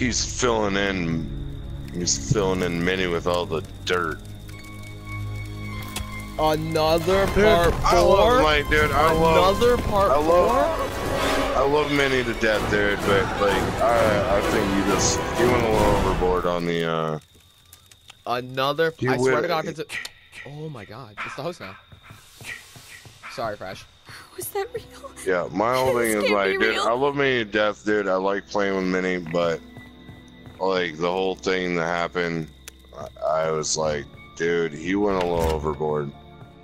he's filling in. He's filling in Mini with all the dirt. Another Dude, part I love four. like, dude. I love. Another part I love- four. I love Mini to death, dude. But like, I, I think you just you went a little overboard on the. uh Another. You I swear to God, if it's a... Oh my God, it's the host now. Sorry, Fresh. Was that real? Yeah, my whole thing is like, dude, real. I love Mini to death, dude. I like playing with Mini, but like the whole thing that happened, I, I was like, dude, he went a little overboard.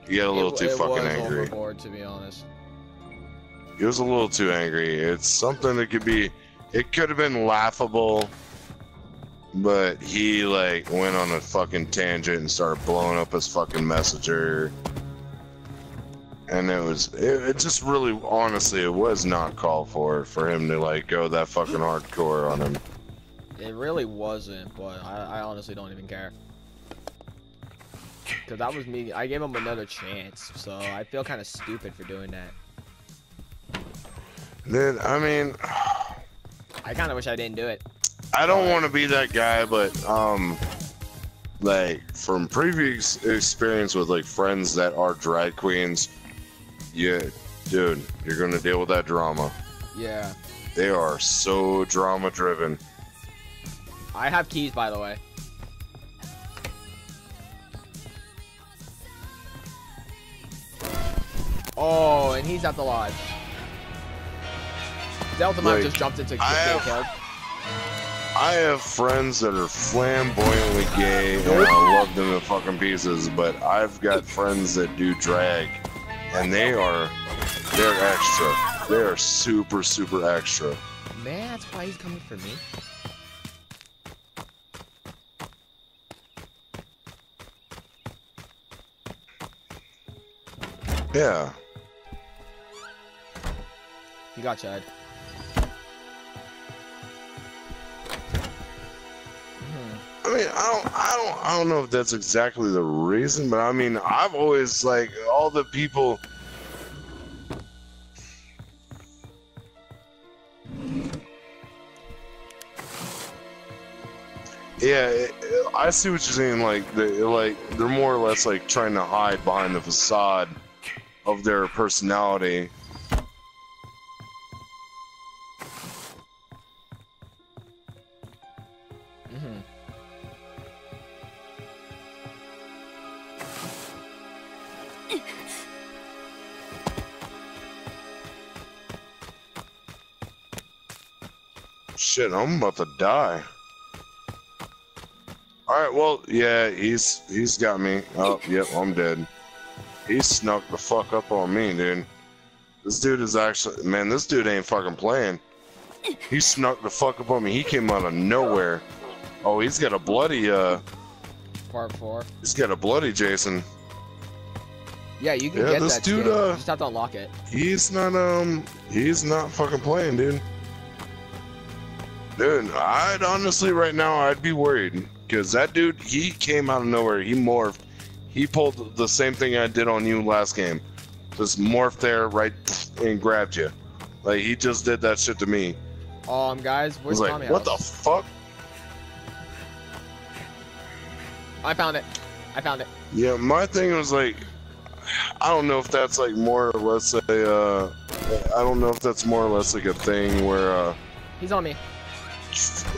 He got a little It- too it fucking angry. Overboard, to be honest. He was a little too angry. It's something that could be, it could have been laughable, but he like went on a fucking tangent and started blowing up his fucking messenger. And it was, it, it just really, honestly, it was not called for for him to like go that fucking hardcore on him. It really wasn't, but I, I honestly don't even care. Cause that was me. I gave him another chance, so I feel kind of stupid for doing that. Dude, I mean, I kind of wish I didn't do it. I don't want to be that guy, but um, like from previous experience with like friends that are drag queens, yeah, dude, you're gonna deal with that drama. Yeah. They are so drama driven. I have keys, by the way. Oh, and he's at the lodge. Delta Like, just jumped into have- killed. I have friends that are flamboyantly gay, and I love them to fucking pieces. But I've got friends that do drag, and they are they're extra. They are super super extra. Man, that's why he's coming for me. Yeah. You got Chad. I mean, I don't, I don't, I don't know if that's exactly the reason, but I mean, I've always like all the people. Yeah, it- it- I see what you're saying. Like, they, like they're more or less like trying to hide behind the facade of their personality. Mhm. Shit, I'm about to die. All right, well, yeah, he's he's got me. Oh, yep, I'm dead. He snuck the fuck up on me, dude. This dude is actually, man, this dude ain't fucking playing. He snuck the fuck up on me. He came out of nowhere. Oh, he's got a bloody, uh, Part four. he's got a bloody Jason. Yeah, you can Yeah, get this that dude, skin. uh, You just have to unlock it. He's not um he's not fucking playing, dude. Dude, I'd honestly right now I'd be worried because that dude he came out of nowhere. He morphed. He pulled the same thing I did on you last game. Just morphed there right and grabbed you. Like he just did that shit to me. Um, guys, where's was Tommy like, what the fuck? I found it. I found it. Yeah, my thing was like, I don't know if that's like more or less a, uh, I don't know if that's more or less like a thing where, uh, He's on me.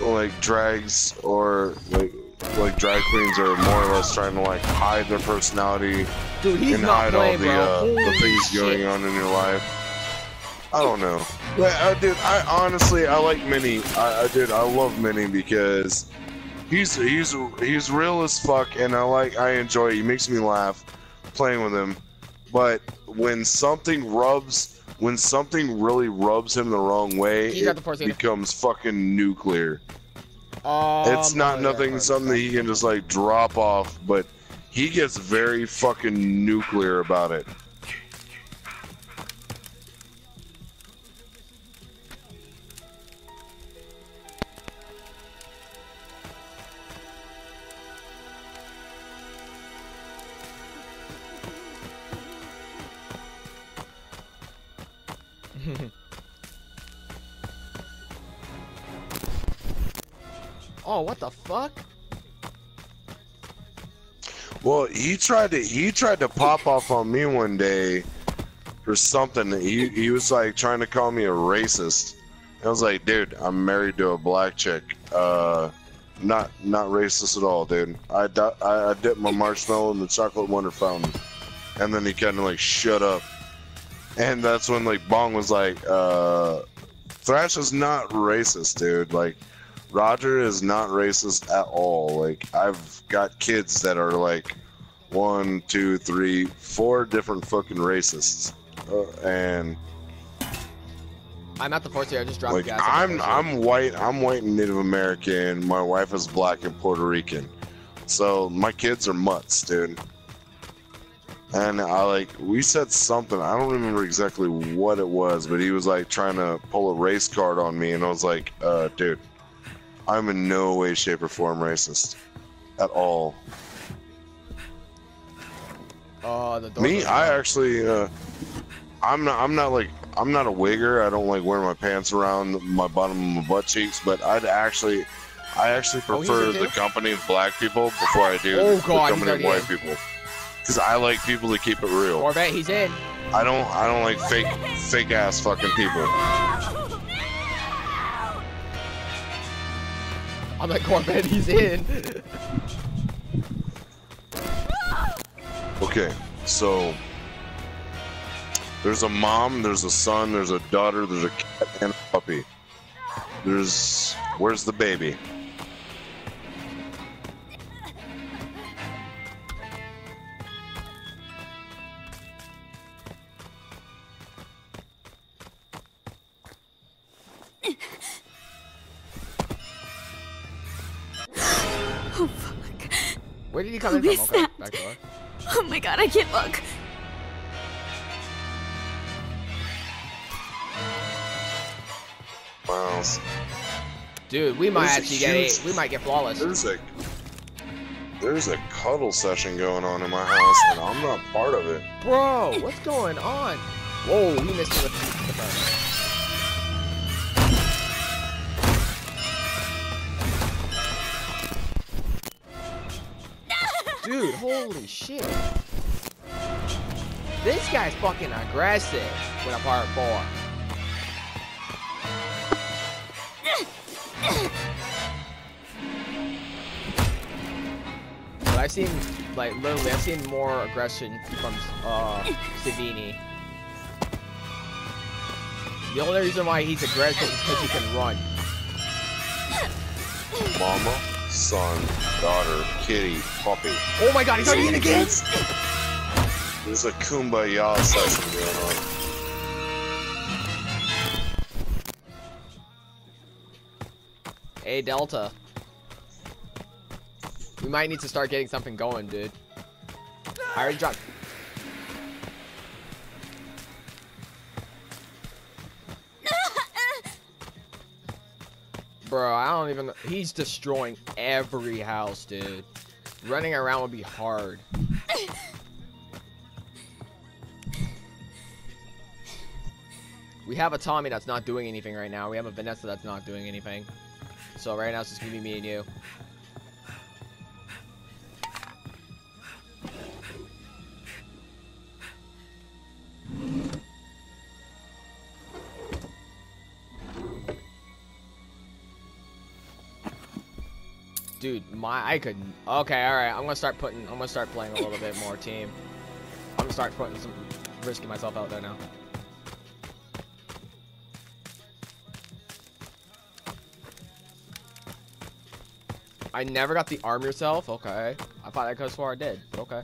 like drags or like like drag queens are more or less trying to like hide their personality Dude, he's and not hide all the uh, the things shit. going on in your life. I don't know. But uh, dude, I honestly I like Minnie. I, I did. I love Minnie because he's he's he's real as fuck, and I like I enjoy. It. He makes me laugh playing with him. But when something rubs, when something really rubs him the wrong way, He's it the force, he got the- becomes fucking nuclear. It's oh not oh, nothing yeah, something that he can just like drop off, but he gets very fucking nuclear about it. Oh, what the fuck? Well, he tried to he tried to pop off on me one day for something. He he was like trying to call me a racist. I was like, dude, I'm married to a black chick. Uh, not not racist at all, dude. I I, I dipped my marshmallow in the chocolate wonder fountain, and then he kind of like shut up. And that's when like Bong was like, uh, Thrash is not racist, dude. Like, Roger is not racist at all. Like, I've got kids that are like one, two, three, four different fucking racists, uh, and I'm at the force here. I just dropped like gas. I'm the force here. I'm white. I'm white and Native American. My wife is black and Puerto Rican. So my kids are mutts, dude. And I like we said something. I don't remember exactly what it was, but he was like trying to pull a race card on me, and I was like, uh, dude, I'm in no way, shape, or form racist at all. Oh, the door. Me, I actually, uh, I'm not. I'm not like. I'm not a wigger. I don't like wearing my pants around my bottom of my butt cheeks. But I'd actually, I actually Oh, prefer a the company of black people before I do Oh, the company of white already people. Because I like people to keep it real. Corvette, he's in. I don't. I don't like fake, fake ass fucking people. I'm like Corvette, he's in. Okay, so there's a mom, there's a son, there's a daughter, there's a cat and a puppy. There's where's the baby? Who is Okay, that? back. Oh my god, I can't look. Miles. Dude, we might There's actually get huge- it. We might get flawless. There's a there's a cuddle session going on in my house, and I'm not part of it. Bro, what's going on? Whoa, he missed me with the holy shit. This guy's fucking aggressive with a part four. But I've seen, like, literally, I've seen more aggression from uh, Savini. The only reason why he's aggressive is because he can run. Mama, son, daughter, kitty, puppy. Oh my god, he's already in again! There's a kumbaya session going on. Hey, Delta. We might need to start getting something going, dude. I already dropped. Bro, I don't even. He's destroying every house, dude. Running around would be hard. We have a Tommy that's not doing anything right now. We have a Vanessa that's not doing anything. So right now it's just gonna be me and you. Dude, my I could okay, alright, I'm gonna start putting I'm gonna start playing a little bit more team. I'm gonna start putting some risking myself out there now. I never got the arm yourself. Okay. I thought I could swore I did, but okay.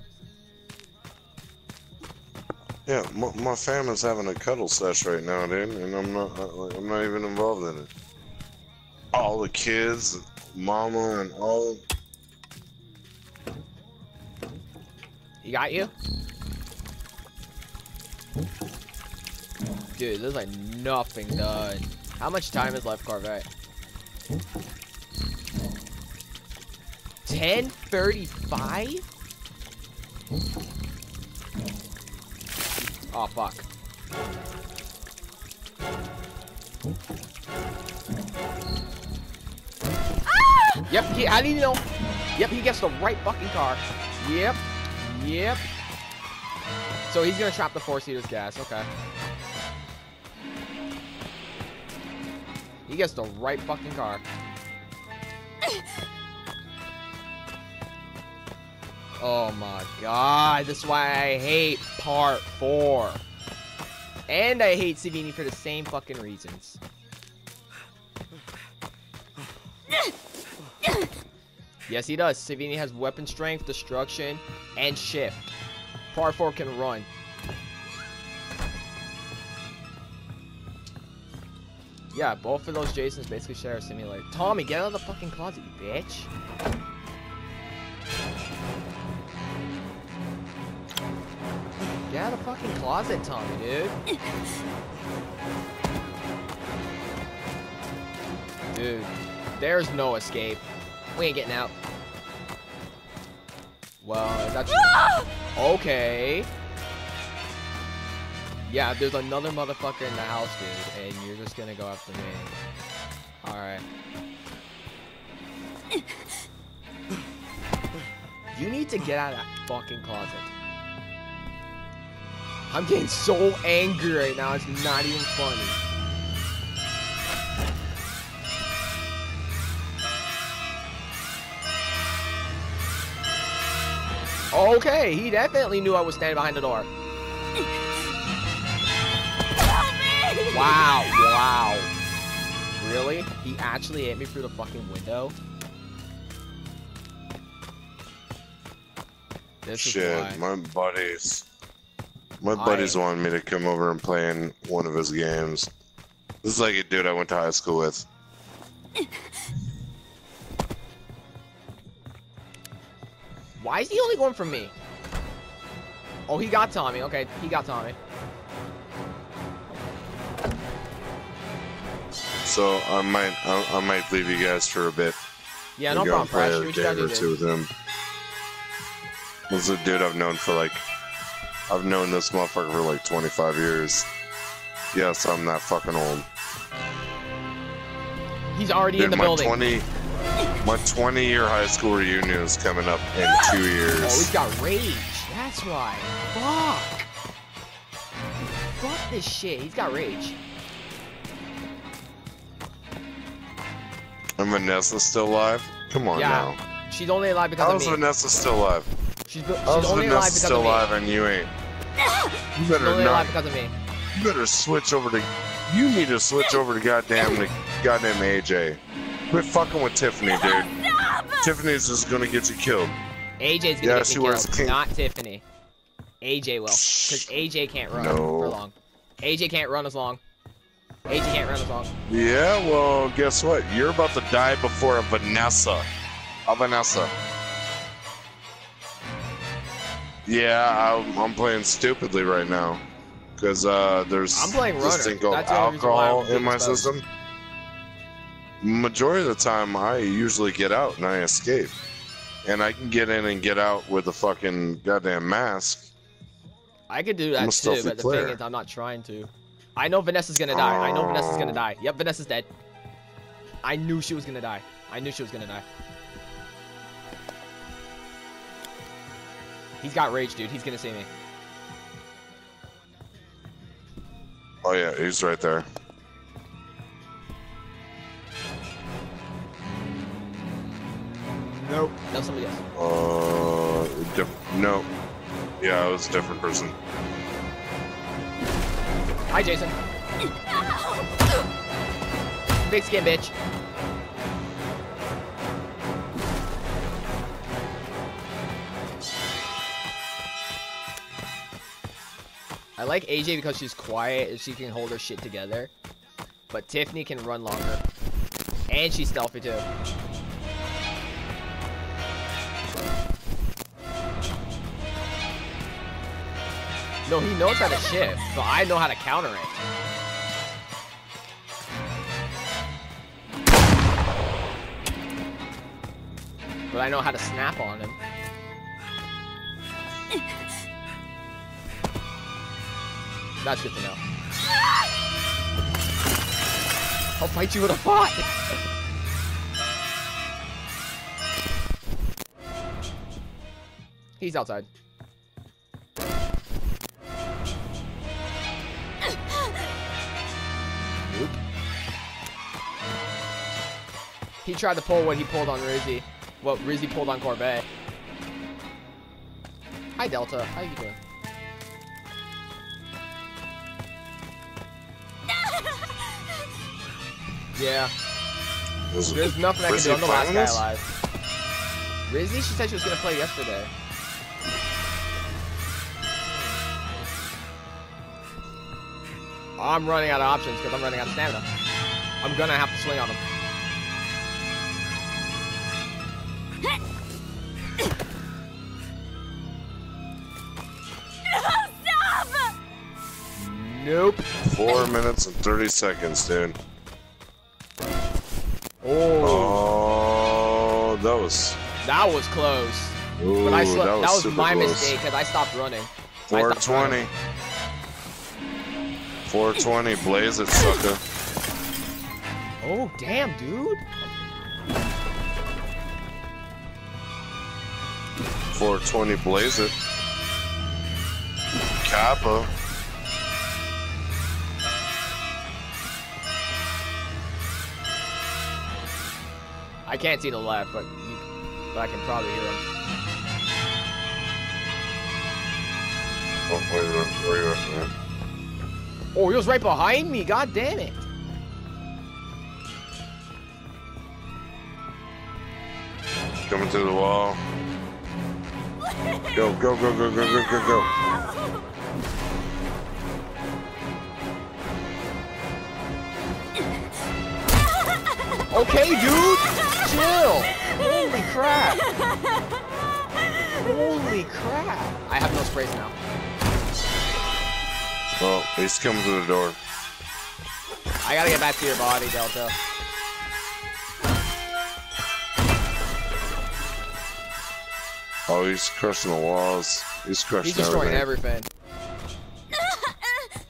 Yeah, my, my family's having a cuddle sesh right now, dude, and I'm not. I'm not even involved in it. All the kids, mama, and all. He got you? Dude, there's like nothing done. How much time is left, Corvette? 1035? Oh, fuck. Yep, he, do you know? Yep, he gets the right fucking car. Yep, yep. So he's gonna trap the four-seater's gas, okay. He gets the right fucking car. Oh my god, this is why I hate part four. And I hate Savini for the same fucking reasons. Yes, he does. Savini has weapon strength, destruction, and shift. Part 4 can run. Yeah, both of those Jasons basically share a simulator. Tommy, get out of the fucking closet, you bitch. Get out of the fucking closet, Tommy, dude. Dude, there's no escape. We ain't getting out. Well, that's ah! okay. Yeah, there's another motherfucker in the house, dude, and you're just gonna go after me. Alright. You need to get out of that fucking closet. I'm getting so angry right now, it's not even funny. Okay, he definitely knew I was standing behind the door. Wow, wow. Really? He actually hit me through the fucking window? This Shit, is why. my buddies. My I- buddies wanted me to come over and play in one of his games. This is like a dude I went to high school with. Why is he only going for me? Oh, he got Tommy. Okay, he got Tommy. So I might I, I might leave you guys for a bit. Yeah, and no go problem, play Crash. a What game or two with him. This is a dude I've known for like I've known this motherfucker for like 25 years. Yes, I'm that fucking old. He's already Dude, in the my building. 20 my 20 year high school reunion is coming up in two years. Oh, he's got rage. That's why. Fuck. Fuck this shit. He's got rage. And Vanessa's still alive? Come on Yeah, now. She's only alive because How's of me. Vanessa still alive? She's, she's How's only alive because still of me. alive and you ain't? You better only not. alive because of me. You better switch over to. You need to switch over to goddamn the goddamn AJ. Quit fucking with Tiffany, dude. Tiffany's just gonna get you killed. AJ's gonna Yeah, get she me killed, pink. not Tiffany. AJ will, because AJ can't run No. for long. AJ can't run as long. AJ can't run as long. Yeah, well, guess what? You're about to die before a Vanessa. A Vanessa. Yeah, I'm, I'm playing stupidly right now. Because uh, there's I'm playing this runner. thing called That's the only reason why I'm alcohol being in my exposed. system. Majority of the time, I usually get out and I escape. And I can get in and get out with a fucking goddamn mask. I could do that too, but the thing is, I'm not trying to. I know Vanessa's gonna die. I know Vanessa's gonna die. Yep, Vanessa's dead. I knew she was gonna die. I knew she was gonna die. He's got rage, dude. He's gonna see me. Oh yeah, he's right there. Nope. No, somebody else. Uh, diff- no. Yeah, it was a different person. Hi, Jason. Big skin, bitch. I like AJ because she's quiet and she can hold her shit together. But Tiffany can run longer. And she's stealthy too. So he knows how to shift, so I know how to counter it. But I know how to snap on him. That's good to know. I'll fight you with a pot! He's outside. He tried to pull what he pulled on Rizzy. What Rizzy pulled on Corvette. Hi Delta, how you doing? Yeah, there's nothing I can do. I'm the last guy alive. Rizzy, she said she was gonna play yesterday. I'm running out of options because I'm running out of stamina. I'm gonna have to swing on him. 30 seconds, dude. Oh, Oh, that was. that was close. Ooh, But I sl- that was, super my close. mistake because I stopped running. I stopped 420. 420, blaze it, sucker. Oh damn, dude. 420, blaze it. Kappa. I can't see the left, but you, but I can probably hear him. Oh, wait a. Where you at, man? Oh, he was right behind me. God damn it. Coming through the wall. Go, go, go, go, go, go, go, go. Okay, dude. Chill. Holy crap. Holy crap. I have no sprays now. Well, he's coming through the door. I gotta get back to your body, Delta. Oh, he's crushing the walls. He's crushing He's destroying everything. everything.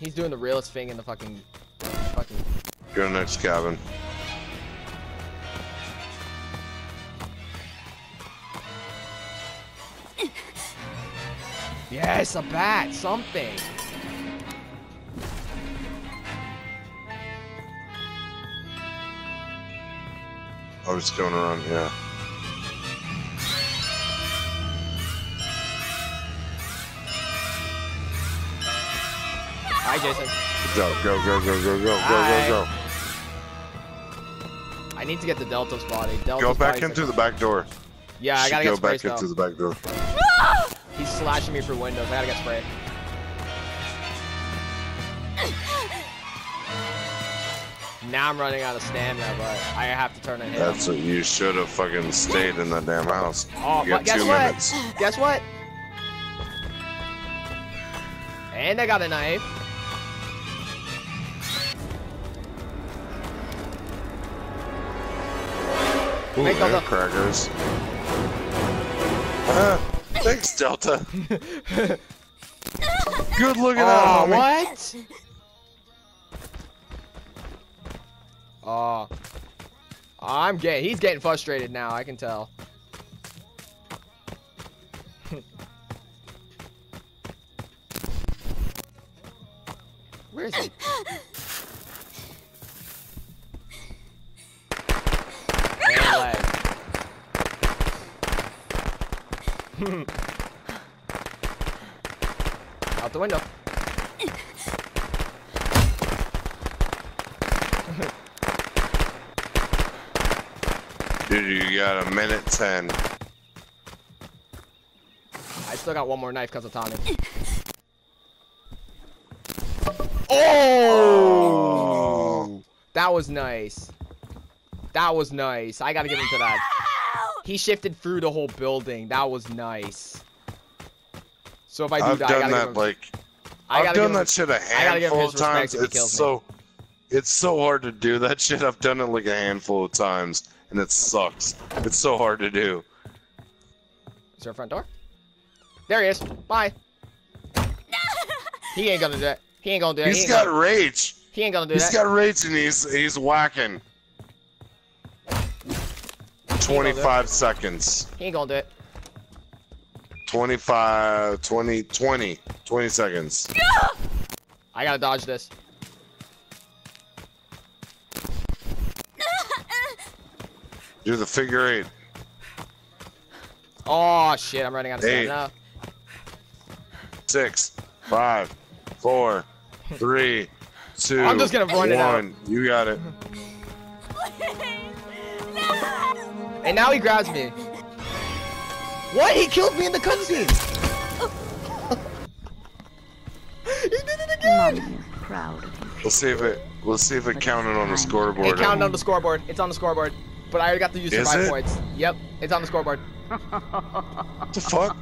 He's doing the realest thing in the fucking, fucking. Go to the next cabin. Yes, a bat, something. Oh, it's going around, yeah. Hi, Jason. Go, go, go, go, go, go, go, Hi. go, I need to get the Delta's body. go. Delta's Go back into the back door. Yeah, I gotta go back into the back door. He's slashing me through windows. I gotta get sprayed. Now I'm running out of stamina, but I have to turn and hit him. That's what you should have fucking stayed in the damn house. Oh, you guess two what? minutes. Guess what? And I got a knife. Ooh, Make all the- crackers. Ah, thanks, Delta. Good looking Oh, out, homie. what? Oh. I'm getting, he's getting frustrated now, I can tell. The window. Dude, you got a minute ten. I still got one more knife because of Tommy. Oh! That was nice. That was nice. I gotta get into that. He shifted through the whole building. That was nice. So if I do I've I done gotta that him, like I I've done him, that shit a gotta give him handful of times. he It's kills me. so it's so hard to do that shit. I've done it like a handful of times and it sucks. It's so hard to do. Is there a front door? There he is. Bye. he ain't gonna do it. He ain't gonna do it. he He's ain't got gonna, rage. he ain't gonna do it. He's that. got rage and he's he's whacking. 25 seconds. He ain't gonna do it. 25, 20, 20, 20 seconds. I gotta dodge this. Do the figure eight. Oh shit, I'm running out of Eight. stamina. Six, five, four, three, two, I'm just gonna run it out. one. You got it. And now he grabs me. What? He killed me in the cutscene. he did it again. Mommy is proud of you. Let's see if it. we'll see if it counted on the scoreboard. It scoreboard. counted on the scoreboard. It's on the scoreboard. But I already got the use Is survive it? points. Yep, it's on the scoreboard. What the fuck?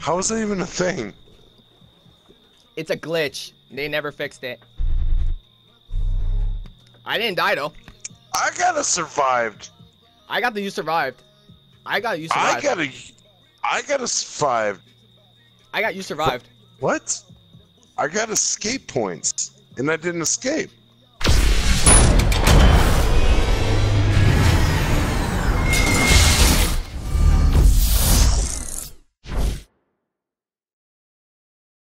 How is that even a thing? It's a glitch. They never fixed it. I didn't die though. I gotta survived. I got the you survived. I got you survived. I gotta. I gotta survive. I got you survived. What? I got escape points, and I didn't escape.